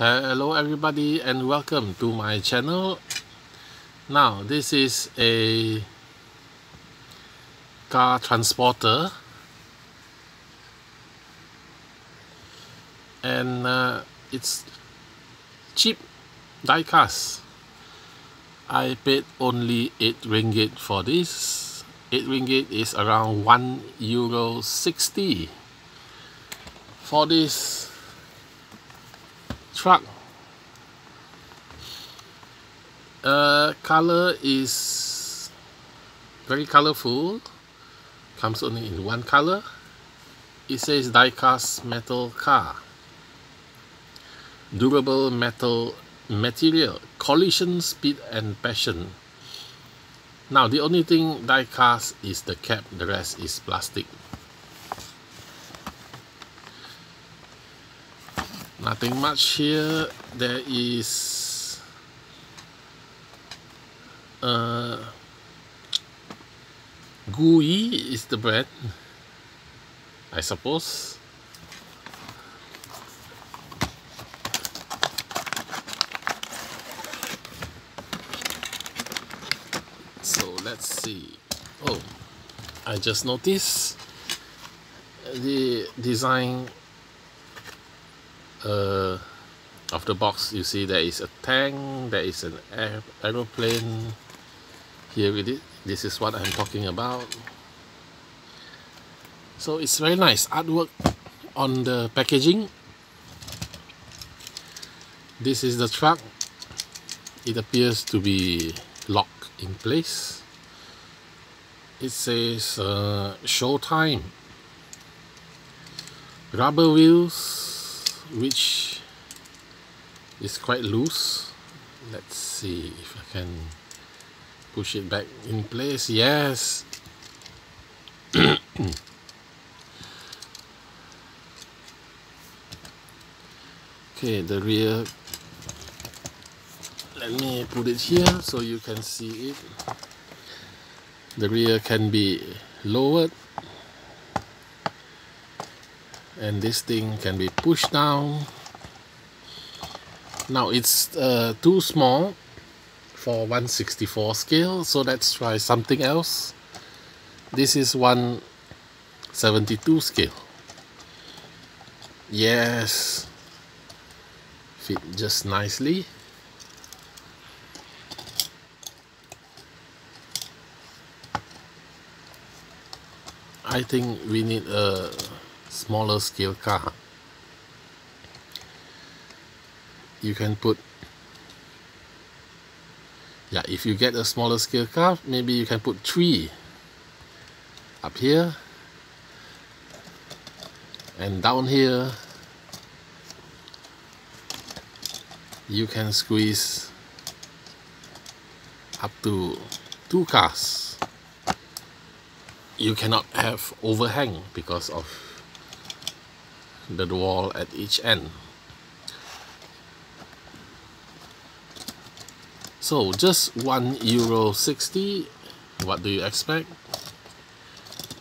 hello everybody and welcome to my channel. Now this is a car transporter. And uh, it's cheap die cast I paid only 8 ringgit for this. 8 ringgit is around 1 euro 60 for this truck. Uh, color is very colorful comes only in one color it says die-cast metal car. Durable metal material. Collision speed and passion. Now the only thing die-cast is the cap. The rest is plastic nothing much here. There is uh, GUI is the bread I suppose. So let's see. Oh I just noticed the design uh, of the box you see there is a tank there is an air, aeroplane. Here with it this is what I'm talking about. So it's very nice artwork on the packaging. This is the truck. It appears to be locked in place. It says uh, showtime. Rubber wheels which is quite loose. Let's see if I can push it back in place. Yes. Okay the rear. Let me put it here so you can see it. The rear can be lowered and this thing can be pushed down. Now it's uh, too small for 164 scale so let's try something else. This is 172 scale. Yes. Fit just nicely. I think we need a smaller scale car you can put yeah if you get a smaller scale car maybe you can put three up here and down here. You can squeeze up to two cars. You cannot have overhang because of the wall at each end. So just 1 euro 60 what do you expect?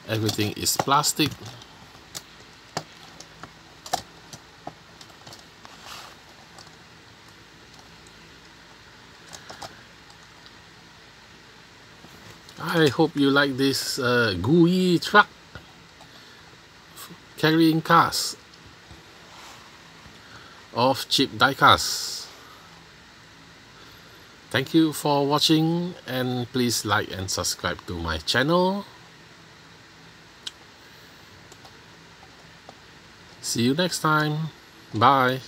Everything is plastic. I hope you like this uh, GUI truck carrying cars of cheap diecast. Thank you for watching and please like and subscribe to my channel. See you next time. Bye.